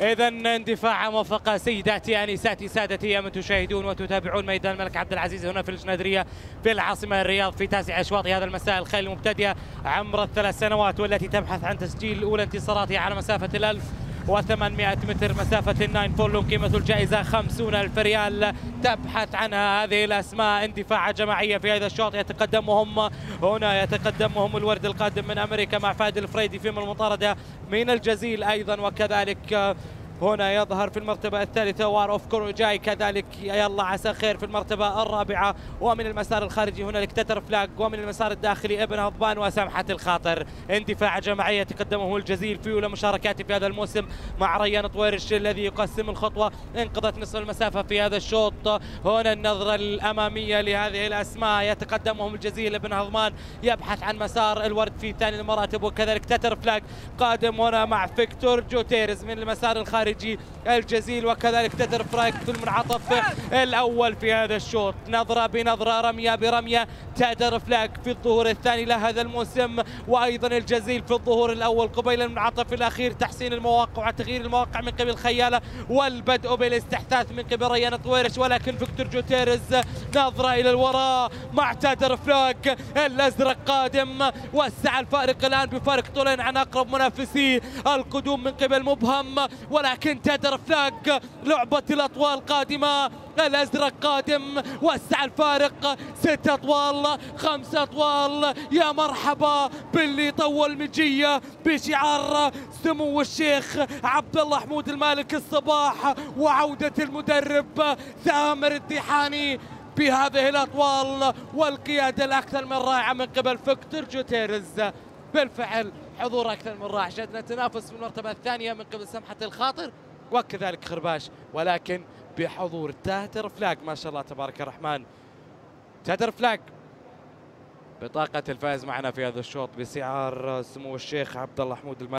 إذا اندفاع موفقة سيداتي أنساتي سادتي يا من تشاهدون وتتابعون ميدان الملك عبد العزيز هنا في الجنادرية في العاصمة الرياض في تاسع أشواط. هذا المساء الخيل المبتدئة عمر الثلاث سنوات والتي تبحث عن تسجيل أولى انتصاراتها على مسافة الألف و800 متر مسافة ال nine furlong قيمة الجائزة 50 ألف ريال. تبحث عنها هذه الأسماء. اندفاع جماعية في هذا الشوط يتقدمهم. هنا يتقدمهم الورد القادم من أمريكا مع فهد الفريدي في المطاردة. من الجزيل أيضا وكذلك هنا يظهر في المرتبة الثالثة War of Courage كذلك. يلا عسى خير في المرتبة الرابعة. ومن المسار الخارجي هنالك تتر فلاج ومن المسار الداخلي ابن هضبان وسمحة الخاطر. اندفاع جماعية تقدمه الجزيل في أولى مشاركاته في هذا الموسم مع ريان طويرش الذي يقسم الخطوة. انقضت نصف المسافة في هذا الشوط. هنا النظرة الأمامية لهذه الأسماء. يتقدمهم الجزيل ابن هضمان يبحث عن مسار الورد في ثاني المراتب. وكذلك تتر فلاج قادم هنا مع فيكتور جوتيرز من المسار الخارجي الخارجي الجزيل وكذلك تتر فلاج في المنعطف الأول في هذا الشوط. نظرة بنظرة رمية برمية تتر فلاج في الظهور الثاني لهذا الموسم. وأيضا الجزيل في الظهور الأول قبيل المنعطف الأخير تحسين المواقع وتغيير المواقع من قبل خياله والبدء بالاستحثاث من قبل ريان طويرش. ولكن فيكتور جوتيرز نظرة إلى الوراء مع تتر فلاك الأزرق قادم. وسع الفارق الآن بفارق طولين عن أقرب منافسيه القدوم من قبل مبهم. ولكن لكن تدر فلاك لعبة الأطوال قادمة. الأزرق قادم وسع الفارق. ست أطوال خمس أطوال. يا مرحبا باللي طول مجية بشعار سمو الشيخ عبد الله حمود المالك الصباح وعودة المدرب ثامر الديحاني بهذه الأطوال. والقيادة الأكثر من رائعة من قبل فكتور جوتيرز بالفعل حضور أكثر من رائع شهدنا تنافس في المرتبة الثانية من قبل سمحة الخاطر. وكذلك خرباش. ولكن بحضور تاتر فلاج ما شاء الله تبارك الرحمن. تاتر فلاج بطاقة الفائز معنا في هذا الشوط بشعار سمو الشيخ عبد الله حمود المالك